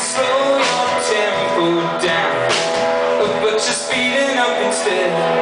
slow your tempo down, but you're speeding up instead.